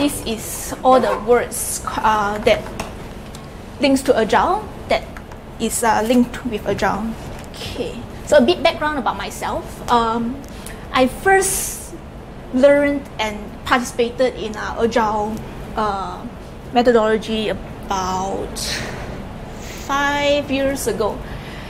this is all the words uh, that links to Agile that is uh, linked with Agile. Okay, so a bit background about myself. Um, I first learned and participated in uh, Agile uh, methodology about five years ago.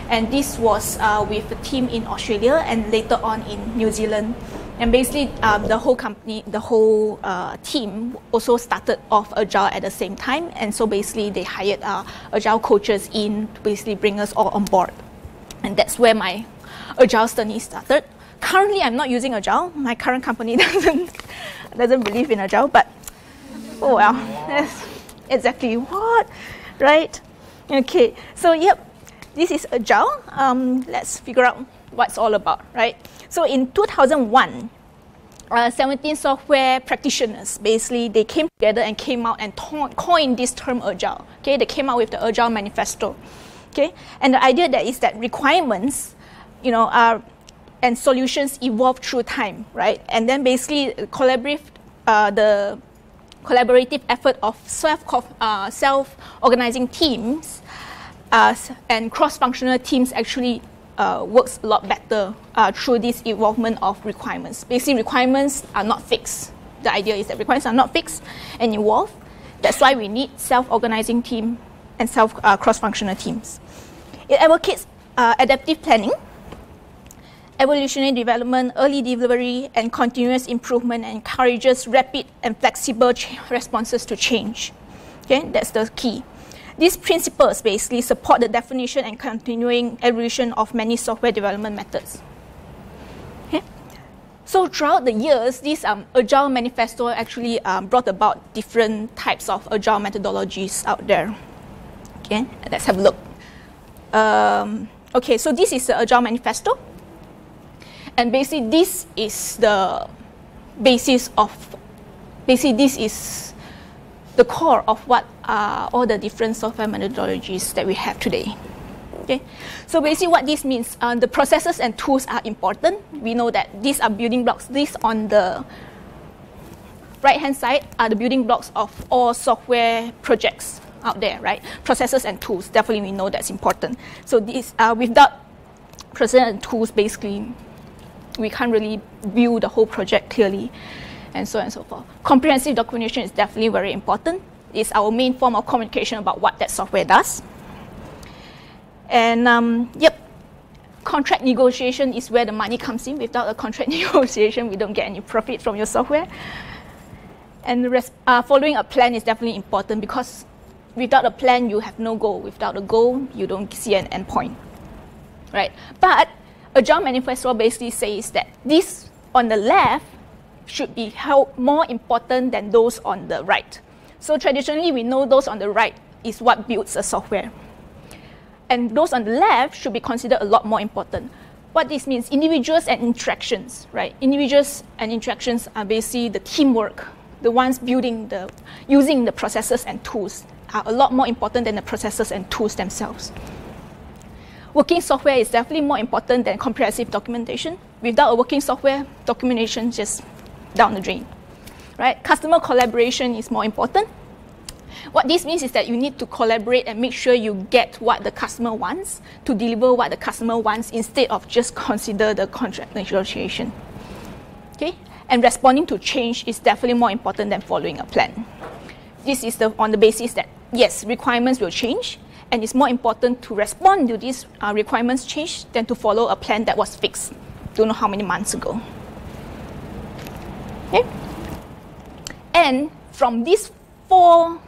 And this was uh, with a team in Australia and later on in New Zealand. And basically, um, the whole company, the whole uh, team also started off Agile at the same time. And so basically, they hired uh, Agile coaches in to basically bring us all on board. And that's where my Agile journey started. Currently, I'm not using Agile. My current company doesn't, doesn't believe in Agile, but oh well, that's exactly what, right? Okay, so yep, this is Agile. Um, let's figure out what's all about, right? So in 2001, uh, 17 software practitioners. Basically they came together and came out and coined this term agile. Okay they came out with the agile manifesto. Okay and the idea that is that requirements you know are and solutions evolve through time right? And then basically collaborative uh, the collaborative effort of self uh, self organizing teams uh, and cross functional teams actually uh, works a lot better uh, through this involvement of requirements. Basically, requirements are not fixed. The idea is that requirements are not fixed and evolve. That's why we need self-organizing team and self uh, cross-functional teams. It advocates uh, adaptive planning, evolutionary development, early delivery, and continuous improvement, and encourages rapid and flexible responses to change. Okay, that's the key. These principles basically support the definition and continuing evolution of many software development methods. Okay? So throughout the years, this um, Agile Manifesto actually um, brought about different types of Agile methodologies out there. Okay, let's have a look. Um, okay, so this is the Agile Manifesto. And basically this is the basis of, basically this is the core of what are all the different software methodologies that we have today. Okay, so basically what this means, uh, the processes and tools are important. We know that these are building blocks. These on the right-hand side are the building blocks of all software projects out there, right? Processes and tools, definitely we know that's important. So these, uh, without processes and tools, basically, we can't really view the whole project clearly and so on and so forth. Comprehensive documentation is definitely very important. It's our main form of communication about what that software does. And um, yep, contract negotiation is where the money comes in. Without a contract negotiation, we don't get any profit from your software. And uh, following a plan is definitely important because without a plan, you have no goal. Without a goal, you don't see an endpoint, right? But Agile Manifesto basically says that this on the left should be held more important than those on the right. So traditionally, we know those on the right is what builds a software. And those on the left should be considered a lot more important. What this means, individuals and interactions, right? Individuals and interactions are basically the teamwork, the ones building the, using the processes and tools are a lot more important than the processes and tools themselves. Working software is definitely more important than comprehensive documentation. Without a working software, documentation just down the drain. Right? Customer collaboration is more important. What this means is that you need to collaborate and make sure you get what the customer wants to deliver what the customer wants instead of just consider the contract negotiation. Okay? And responding to change is definitely more important than following a plan. This is the, on the basis that yes, requirements will change, and it's more important to respond to these uh, requirements change than to follow a plan that was fixed, don't know how many months ago. Okay? And from these four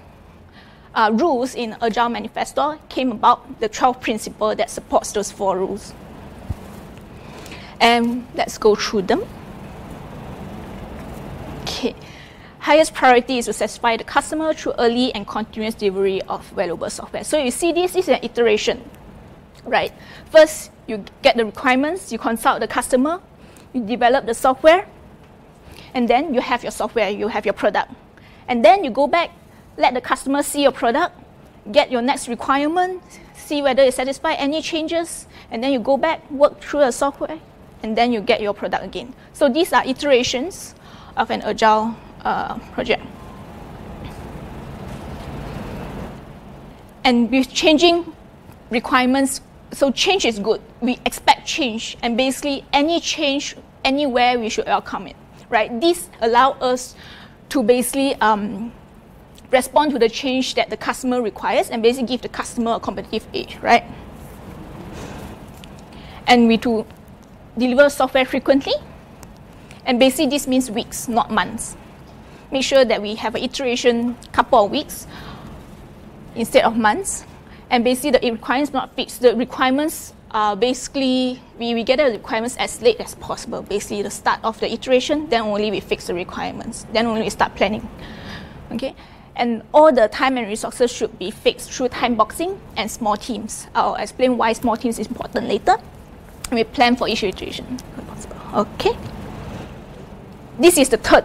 uh, rules in Agile Manifesto came about the 12 principle that supports those four rules. And let's go through them. Okay. Highest priority is to satisfy the customer through early and continuous delivery of valuable software. So you see this is an iteration, right? First, you get the requirements, you consult the customer, you develop the software, and then you have your software, you have your product. And then you go back, let the customer see your product, get your next requirement, see whether it satisfies any changes, and then you go back, work through the software, and then you get your product again. So these are iterations of an agile uh, project. And with changing requirements, so change is good. We expect change, and basically any change anywhere we should welcome it right? This allow us to basically um, respond to the change that the customer requires and basically give the customer a competitive edge, right? And we to deliver software frequently, and basically this means weeks, not months. Make sure that we have an iteration couple of weeks instead of months. And basically the requirements not fixed. The requirements are basically, we, we get the requirements as late as possible. Basically the start of the iteration, then only we fix the requirements. Then only we start planning. Okay? And all the time and resources should be fixed through time boxing and small teams. I'll explain why small teams is important later. We plan for each iteration. Okay? This is the third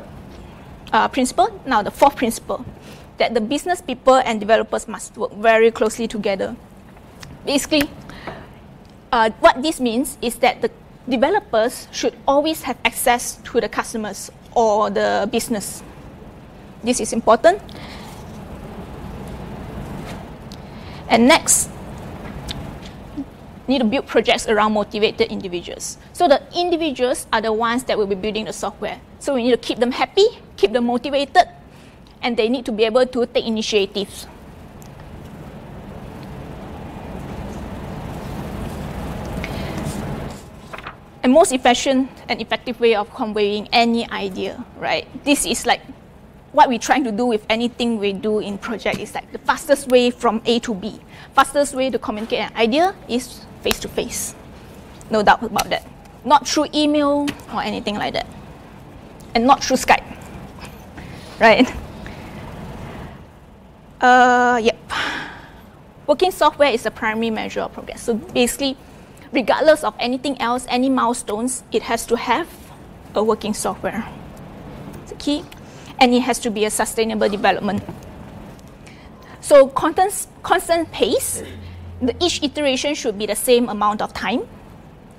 uh, principle. Now the fourth principle that the business people and developers must work very closely together. Basically, uh, what this means is that the developers should always have access to the customers or the business. This is important. And next, need to build projects around motivated individuals. So the individuals are the ones that will be building the software. So we need to keep them happy, keep them motivated, and they need to be able to take initiatives. A most efficient and effective way of conveying any idea, right? This is like what we're trying to do with anything we do in project is like the fastest way from A to B. Fastest way to communicate an idea is face to face. No doubt about that. Not through email or anything like that. And not through Skype. Right? Uh, yep. Working software is a primary measure of progress. So basically, regardless of anything else, any milestones, it has to have a working software. It's a key. And it has to be a sustainable development. So constant, constant pace, the, each iteration should be the same amount of time,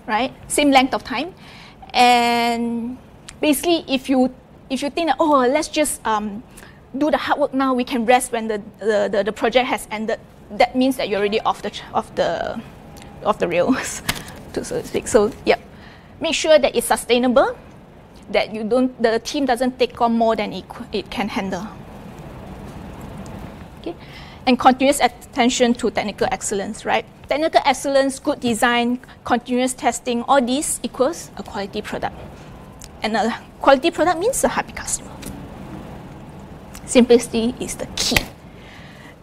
right? Same length of time. And basically, if you if you think that, oh, let's just um, do the hard work now, we can rest when the, the, the, the, project has ended, that means that you're already off the, off the, off the rails, to so to speak. So, yep. Make sure that it's sustainable, that you don't, the team doesn't take on more than it, it can handle. Okay? And continuous attention to technical excellence, right? Technical excellence, good design, continuous testing, all these equals a quality product. And a quality product means a happy customer. Simplicity is the key.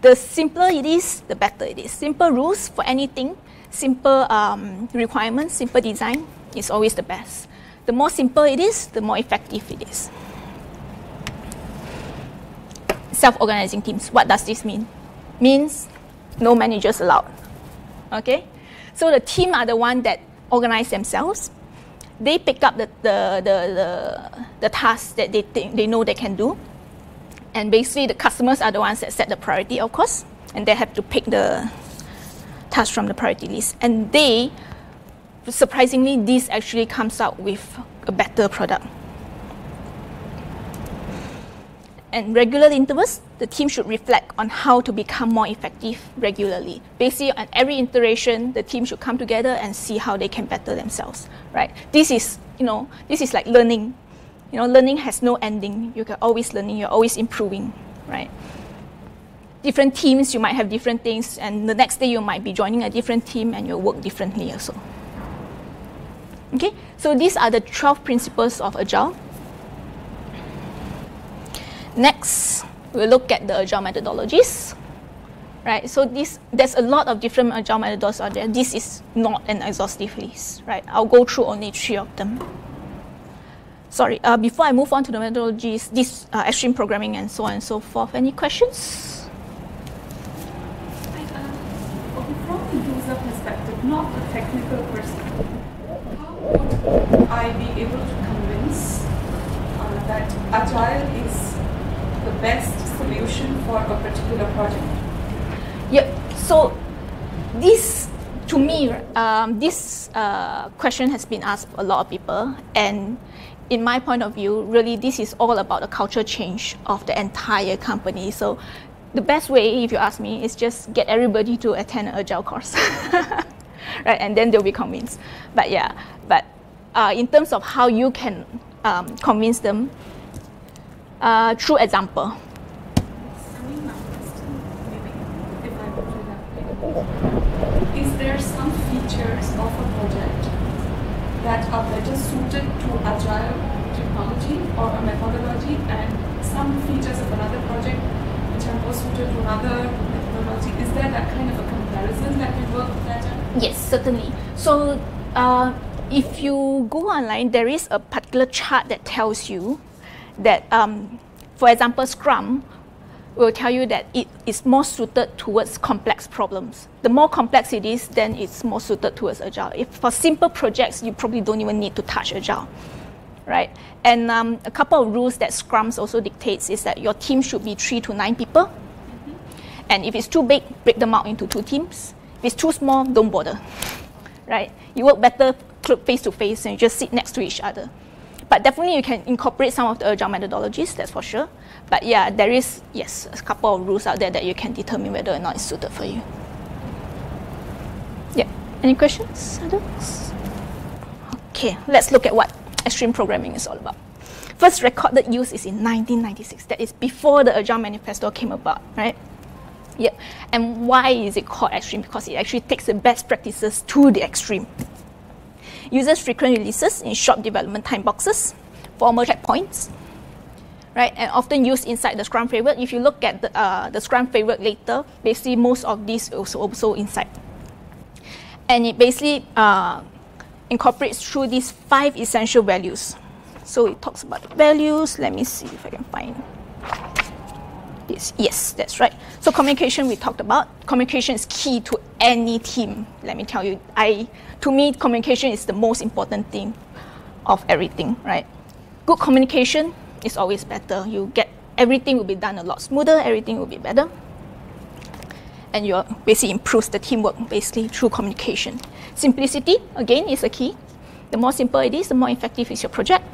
The simpler it is, the better it is. Simple rules for anything, simple um, requirements, simple design is always the best. The more simple it is, the more effective it is. Self-organizing teams. What does this mean? Means no managers allowed. Okay? So the team are the one that organize themselves. They pick up the, the, the, the, the tasks that they think they know they can do and basically, the customers are the ones that set the priority, of course, and they have to pick the task from the priority list. And they, surprisingly, this actually comes out with a better product. And regular intervals, the team should reflect on how to become more effective regularly. Basically, on every iteration, the team should come together and see how they can better themselves. Right? This is, you know, this is like learning you know, learning has no ending. You are always learning, you're always improving, right? Different teams, you might have different things, and the next day you might be joining a different team and you'll work differently also. Okay, so these are the 12 principles of Agile. Next, we'll look at the Agile methodologies. Right, so this, there's a lot of different Agile methodologies out there. This is not an exhaustive list, right? I'll go through only three of them sorry, uh, before I move on to the methodologies, this uh, extreme programming and so on and so forth, any questions? Uh, from the user perspective, not a technical person, how would I be able to convince uh, that Agile is the best solution for a particular project? Yep. So this to me, um, this uh, question has been asked a lot of people, and in my point of view, really this is all about the culture change of the entire company. So the best way, if you ask me, is just get everybody to attend an agile course, right? And then they'll be convinced. But yeah, but uh, in terms of how you can um, convince them, uh, through example. Is there some features of a project that are better suited to agile technology or a methodology and some features of another project which are more suited to another methodology? Is there that kind of a comparison that can work better? Yes, certainly. So uh, if you go online, there is a particular chart that tells you that, um, for example, Scrum will tell you that it is more suited towards complex problems. The more complex it is, then it's more suited towards Agile. If for simple projects, you probably don't even need to touch Agile, right? And um, a couple of rules that Scrums also dictates is that your team should be three to nine people. Mm-hmm. And if it's too big, break them out into two teams. If it's too small, don't bother, right? You work better face to face and you just sit next to each other. But definitely you can incorporate some of the agile methodologies, that's for sure. But yeah, there is, yes, a couple of rules out there that you can determine whether or not it's suited for you. Yeah, any questions, others? Okay, let's look at what extreme programming is all about. First recorded use is in 1996. That is before the Agile Manifesto came about, right? Yeah. And why is it called extreme? Because it actually takes the best practices to the extreme uses frequent releases in short development time boxes, formal checkpoints, right? And often used inside the Scrum framework. If you look at the, uh, the Scrum framework later, basically most of these also also inside. And it basically uh, incorporates through these five essential values. So it talks about values. Let me see if I can find this. Yes, that's right. So communication we talked about. Communication is key to any team. Let me tell you, I to me communication is the most important thing of everything, right? Good communication is always better. You get everything will be done a lot smoother, everything will be better. And you basically improves the teamwork basically through communication. Simplicity, again, is a key. The more simple it is, the more effective is your project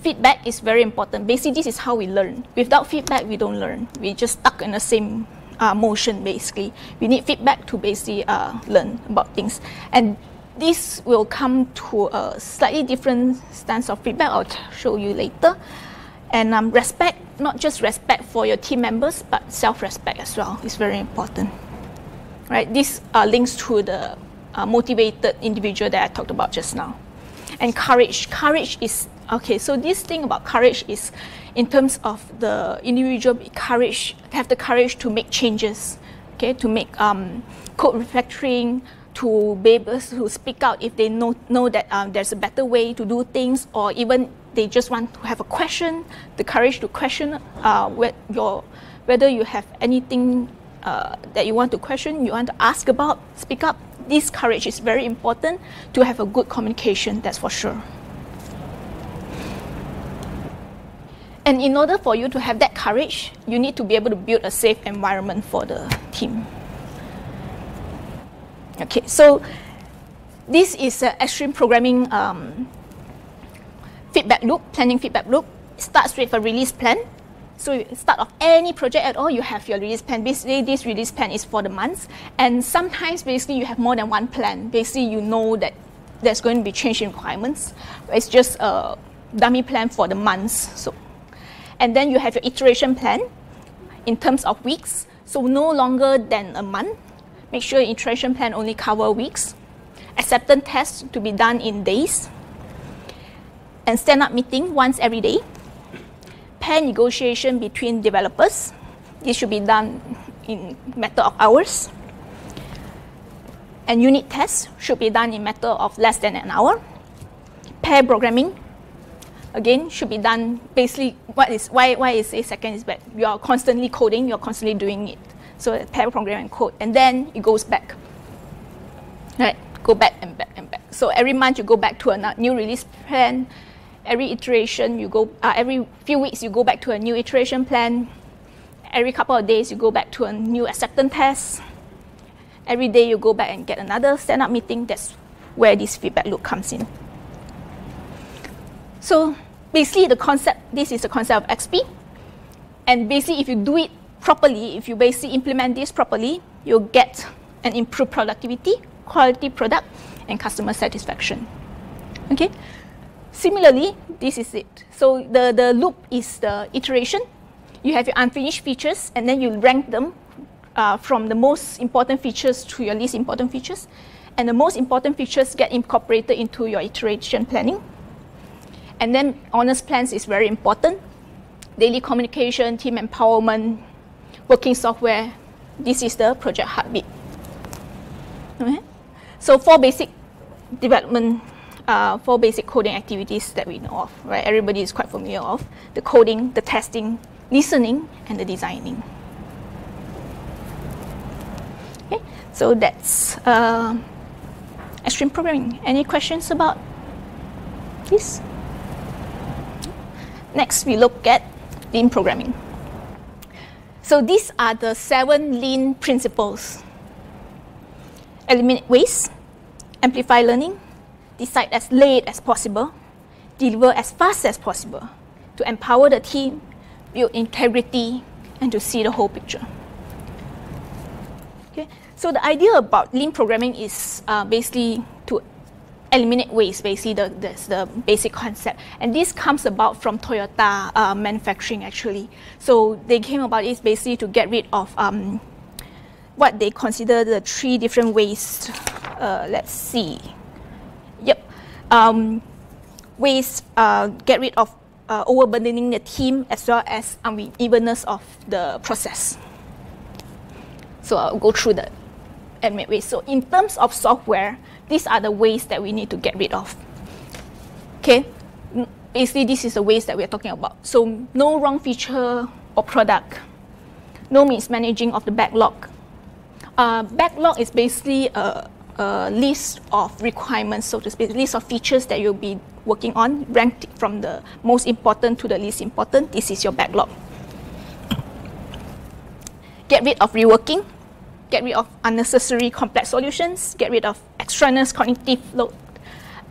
feedback is very important. Basically, this is how we learn. Without feedback, we don't learn. We just stuck in the same uh, motion, basically. We need feedback to basically uh, learn about things. And this will come to a slightly different stance of feedback. I'll show you later. And um, respect, not just respect for your team members, but self-respect as well is very important. Right? This uh, links to the uh, motivated individual that I talked about just now. And courage. Courage is Okay, so this thing about courage is in terms of the individual courage, have the courage to make changes, okay, to make um, code refactoring, to be able to speak out if they know, know that um, there's a better way to do things, or even they just want to have a question, the courage to question uh, your, whether you have anything uh, that you want to question, you want to ask about, speak up. This courage is very important to have a good communication, that's for sure. And in order for you to have that courage, you need to be able to build a safe environment for the team. Okay, so this is an extreme programming um, feedback loop, planning feedback loop. It starts with a release plan. So start of any project at all, you have your release plan. Basically, this release plan is for the months. And sometimes, basically, you have more than one plan. Basically, you know that there's going to be change in requirements. It's just a dummy plan for the months. So and then you have your iteration plan in terms of weeks. So no longer than a month. Make sure your iteration plan only cover weeks. Acceptance tests to be done in days. And stand-up meeting once every day. Pair negotiation between developers. This should be done in matter of hours. And unit tests should be done in matter of less than an hour. Pair programming again should be done. Basically what is why why is a second is bad? You are constantly coding you're constantly doing it. So pair program and code. And then it goes back. Right? Go back and back and back. So every month you go back to a new release plan. Every iteration you go uh, every few weeks you go back to a new iteration plan. Every couple of days you go back to a new acceptance test. Every day you go back and get another stand-up meeting. That's where this feedback loop comes in so basically the concept, this is the concept of XP. And basically if you do it properly, if you basically implement this properly, you'll get an improved productivity, quality product, and customer satisfaction. Okay? Similarly, this is it. So the, the loop is the iteration. You have your unfinished features, and then you rank them uh, from the most important features to your least important features. And the most important features get incorporated into your iteration planning. And then honest plans is very important. Daily communication, team empowerment, working software. This is the project heartbeat. Okay? So four basic development, uh, four basic coding activities that we know of, right? Everybody is quite familiar of the coding, the testing, listening, and the designing. Okay, so that's uh, extreme programming. Any questions about this? Next, we look at lean programming. So these are the seven lean principles. Eliminate waste, amplify learning, decide as late as possible, deliver as fast as possible, to empower the team, build integrity, and to see the whole picture. Okay, so the idea about lean programming is uh, basically eliminate waste, basically the, the basic concept. And this comes about from Toyota uh, manufacturing actually. So they came about is basically to get rid of um, what they consider the three different waste. Uh, let's see. Yep. Um, waste, uh, get rid of uh, overburdening the team as well as unevenness of the process. So I'll go through the admit waste. So in terms of software, these are the ways that we need to get rid of. Okay, basically this is the ways that we're talking about. So no wrong feature or product, no mismanaging of the backlog. Uh, backlog is basically a, a, list of requirements, so to speak, list of features that you'll be working on, ranked from the most important to the least important. This is your backlog. Get rid of reworking, get rid of unnecessary complex solutions, get rid of extraneous cognitive load.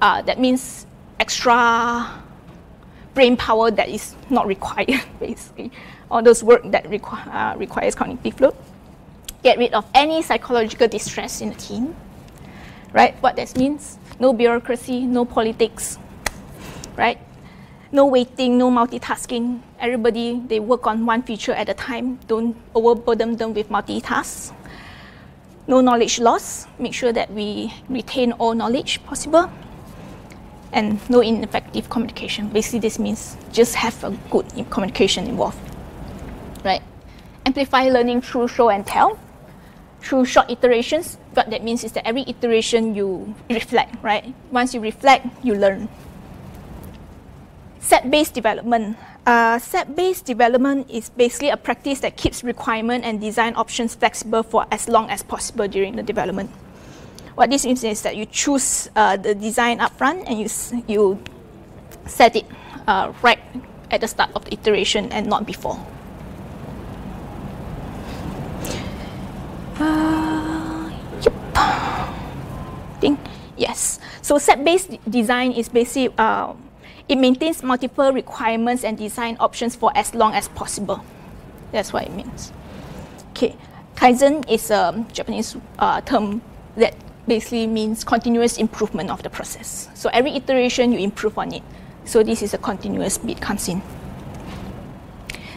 Uh, that means extra brain power that is not required, basically. All those work that requ uh, requires cognitive load. Get rid of any psychological distress in the team, right? What that means, no bureaucracy, no politics, right? No waiting, no multitasking. Everybody, they work on one feature at a time. Don't overburden them with multitasks no knowledge loss, make sure that we retain all knowledge possible, and no ineffective communication. Basically, this means just have a good communication involved, right? Amplify learning through show and tell, through short iterations. What that means is that every iteration you reflect, right? Once you reflect, you learn. Set-based development. Uh, set-based development is basically a practice that keeps requirement and design options flexible for as long as possible during the development. What this means is that you choose uh, the design upfront and you, you set it uh, right at the start of the iteration and not before. Uh, yep. Think, yes. So set-based design is basically uh, it maintains multiple requirements and design options for as long as possible. That's what it means. Okay, Kaizen is a Japanese uh, term that basically means continuous improvement of the process. So every iteration you improve on it. So this is a continuous bit comes in.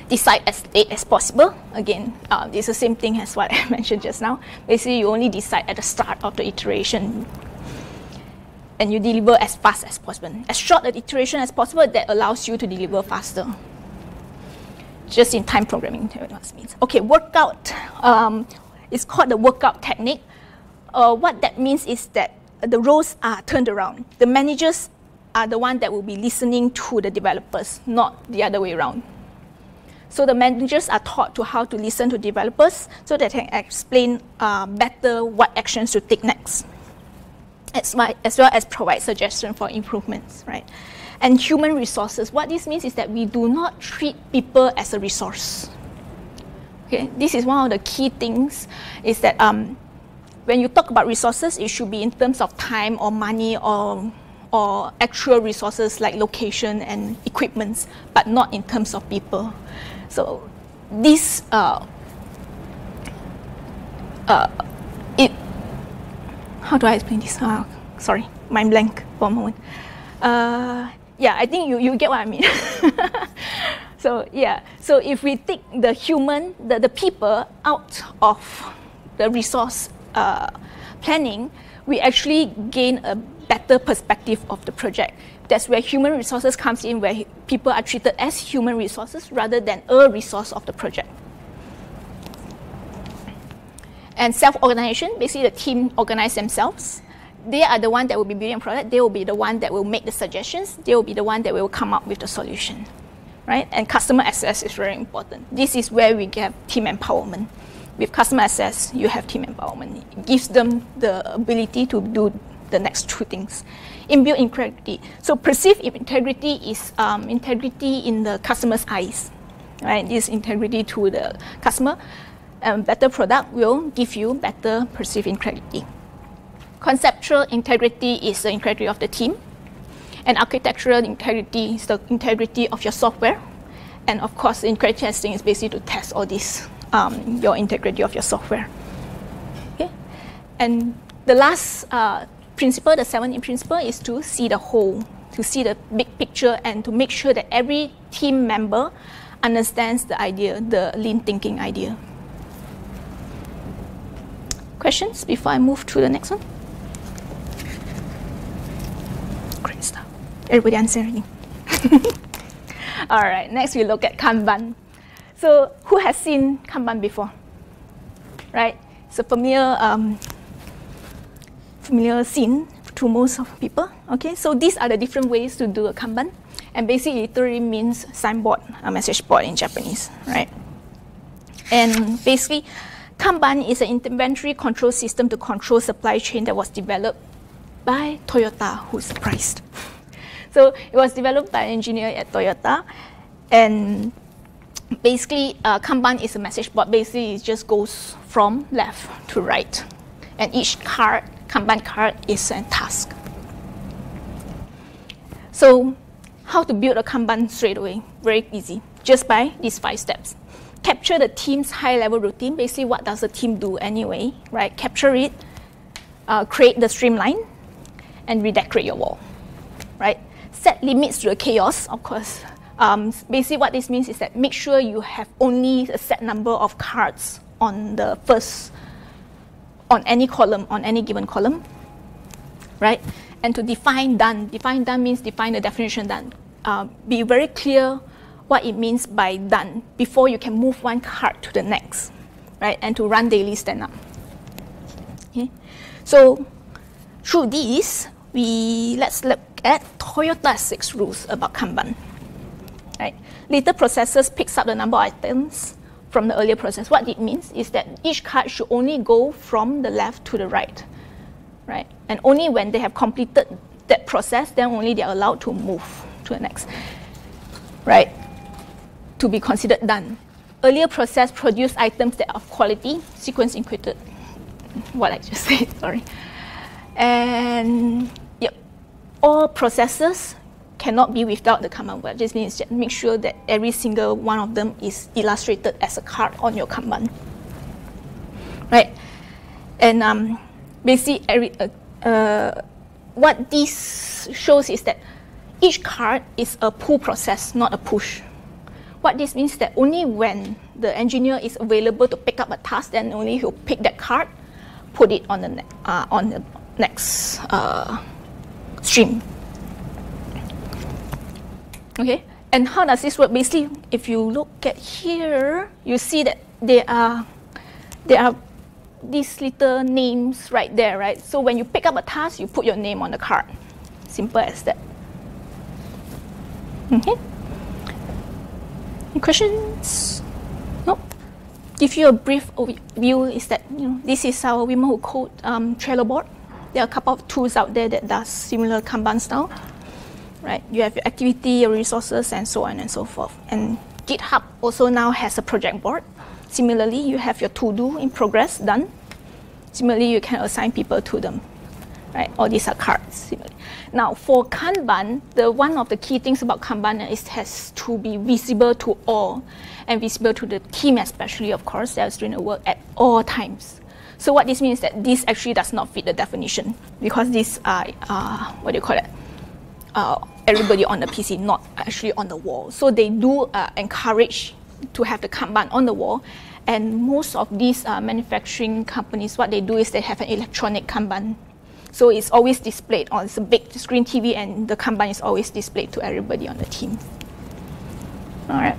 Decide as late as possible. Again, uh, it's the same thing as what I mentioned just now. Basically, you only decide at the start of the iteration and you deliver as fast as possible. As short an iteration as possible that allows you to deliver faster. Just in time programming, what means. Okay, workout. Um, it's called the workout technique. Uh, what that means is that the roles are turned around. The managers are the one that will be listening to the developers, not the other way around. So the managers are taught to how to listen to developers so that they can explain uh, better what actions to take next as well, as well as provide suggestions for improvements, right? And human resources, what this means is that we do not treat people as a resource. Okay, this is one of the key things is that um, when you talk about resources, it should be in terms of time or money or or actual resources like location and equipments, but not in terms of people. So this uh, uh, it, how do I explain this? Uh, sorry, mind blank for a moment. Uh, yeah, I think you, you get what I mean. so yeah, so if we take the human, the, the people out of the resource uh, planning, we actually gain a better perspective of the project. That's where human resources comes in, where people are treated as human resources rather than a resource of the project. And self-organization, basically the team organize themselves. They are the one that will be building a product. They will be the one that will make the suggestions. They will be the one that will come up with the solution, right? And customer access is very important. This is where we get team empowerment. With customer access, you have team empowerment. It gives them the ability to do the next two things. Inbuilt integrity. So perceived integrity is um, integrity in the customer's eyes, right? This integrity to the customer. Um, better product will give you better perceived integrity. Conceptual integrity is the integrity of the team. And architectural integrity is the integrity of your software. And of course, integrity testing is basically to test all this, um, your integrity of your software. Okay? And the last uh, principle, the seventh principle, is to see the whole, to see the big picture, and to make sure that every team member understands the idea, the lean thinking idea. Questions before I move to the next one? Great stuff. Everybody answering. All right, next we look at Kanban. So, who has seen Kanban before? Right? It's a familiar um, familiar scene to most of people. Okay, so these are the different ways to do a Kanban. And basically, it literally means signboard, a message board in Japanese, right? And basically, Kanban is an inventory control system to control supply chain that was developed by Toyota, who's surprised. so it was developed by an engineer at Toyota, and basically, uh, Kanban is a message board. Basically, it just goes from left to right, and each card Kanban card is a task. So how to build a Kanban straight away? Very easy, just by these five steps. Capture the team's high-level routine. Basically, what does the team do anyway, right? Capture it, uh, create the streamline, and redecorate your wall, right? Set limits to the chaos, of course. Um, basically, what this means is that make sure you have only a set number of cards on the first on any column, on any given column, right? And to define done, define done means define the definition done. Uh, be very clear what it means by done before you can move one card to the next, right? And to run daily stand up. Okay? So through this, we let's look at Toyota six rules about Kanban. Right? Later processes picks up the number of items from the earlier process. What it means is that each card should only go from the left to the right, right? And only when they have completed that process, then only they are allowed to move to the next, right? To be considered done. Earlier process produced items that are of quality, sequence included. What I just said, sorry. And yep, all processes cannot be without the Kanban web. Just means just make sure that every single one of them is illustrated as a card on your Kanban. Right? And um, basically, every, uh, uh, what this shows is that each card is a pull process, not a push. What this means that only when the engineer is available to pick up a task, then only he'll pick that card, put it on the, ne- uh, on the next uh, stream. Okay, and how does this work? Basically, if you look at here, you see that there are there are these little names right there, right? So when you pick up a task, you put your name on the card. Simple as that. Okay. Questions? Nope. Give you a brief overview is that you know this is our who code um, Trello board. There are a couple of tools out there that does similar Kanban style right? You have your activity, your resources, and so on and so forth. And GitHub also now has a project board. Similarly, you have your to-do in progress done. Similarly, you can assign people to them, right? All these are cards. Now, for Kanban, the one of the key things about Kanban is it has to be visible to all, and visible to the team especially, of course, that's doing the work at all times. So what this means is that this actually does not fit the definition because this are, uh, what do you call it? Uh, everybody on the PC, not actually on the wall. So they do uh, encourage to have the Kanban on the wall. And most of these uh, manufacturing companies, what they do is they have an electronic Kanban. So it's always displayed on it's a big screen TV, and the Kanban is always displayed to everybody on the team. All right.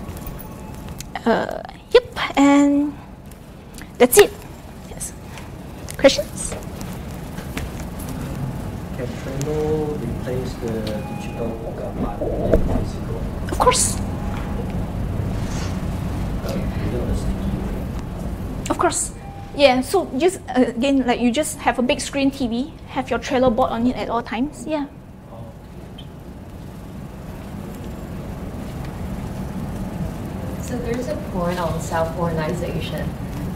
Uh, yep, and that's it. Yes. Questions? Can Trello replace the digital Kanban Of course. without the sticky? Of course. Yeah, so just uh, again, like you just have a big screen TV, have your Trello board on it at all times. Yeah. So there's a point on self-organization.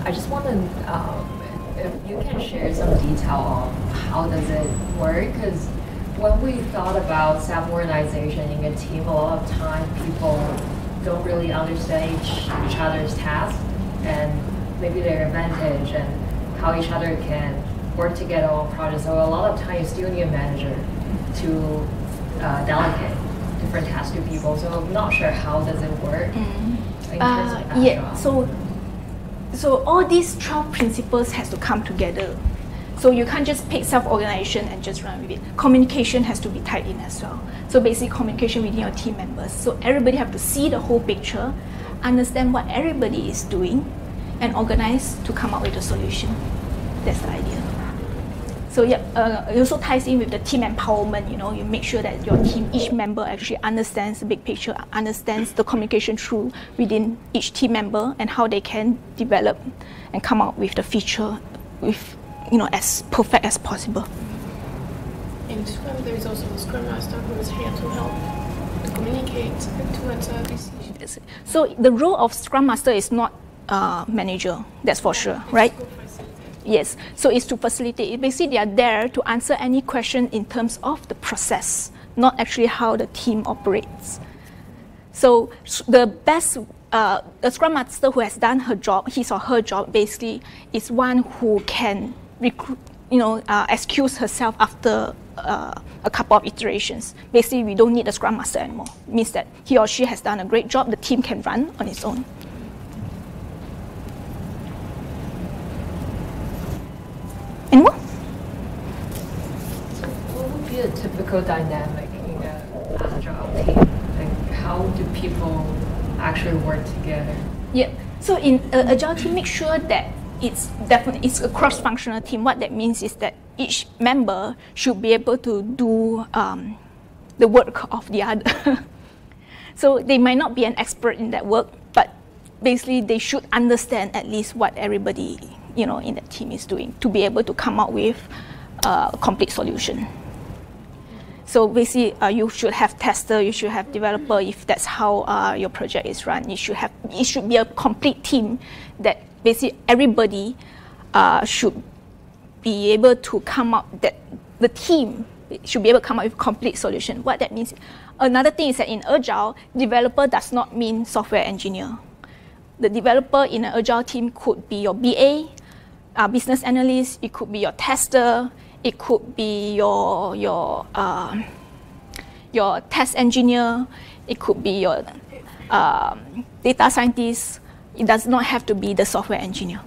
I just want to, um, if you can share some detail on how does it work? Because when we thought about self-organization in a team, a lot of time people don't really understand each, each other's tasks and maybe their advantage and how each other can work together on projects. So a lot of time you still need a manager to uh, delegate different tasks to people. So I'm not sure how does it work terms Uh, yeah. So, so all these twelve principles has to come together. So you can't just pick self-organization and just run with it. Communication has to be tied in as well. So basically, communication within your team members. So everybody have to see the whole picture, understand what everybody is doing, and organize to come up with a solution. That's the idea. So yeah, uh, it also ties in with the team empowerment. You know, you make sure that your team, each member actually understands the big picture, understands the communication through within each team member, and how they can develop and come up with the feature with you know as perfect as possible. In Scrum, there is also a Scrum Master who is here to help to communicate towards uh, this issue. Yes. So the role of Scrum Master is not uh, manager. That's for sure, right? Yes, so it's to facilitate. Basically, they are there to answer any question in terms of the process, not actually how the team operates. So the best, uh, Scrum Master who has done her job, his or her job, basically, is one who can recruit, you know, uh, excuse herself after uh, a couple of iterations. Basically, we don't need a Scrum Master anymore. It Means that he or she has done a great job. The team can run on its own. Anyone? What would be a typical dynamic in an agile team? Like, how do people actually work together? Yeah. So in uh, agile team, make sure that it's definitely it's a cross-functional team. What that means is that each member should be able to do um, the work of the other. so they might not be an expert in that work, but basically they should understand at least what everybody you know in the team is doing to be able to come up with a complete solution. So basically, uh, you should have tester, you should have developer. If that's how uh, your project is run, you should have it should be a complete team that basically everybody uh, should be able to come up that the team should be able to come up with a complete solution. What that means, another thing is that in agile, developer does not mean software engineer. The developer in an agile team could be your BA, uh, business analyst. It could be your tester. It could be your your um, your test engineer. It could be your um, data scientist. It does not have to be the software engineer.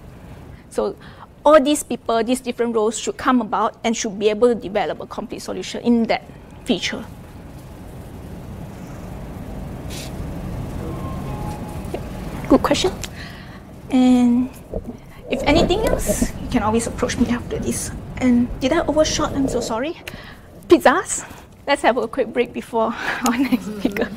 So all these people, these different roles should come about and should be able to develop a complete solution in that feature. Good question. And if anything else, you can always approach me after this. And did I overshot? I'm so sorry. Pizzas? Let's have a quick break before our next speaker.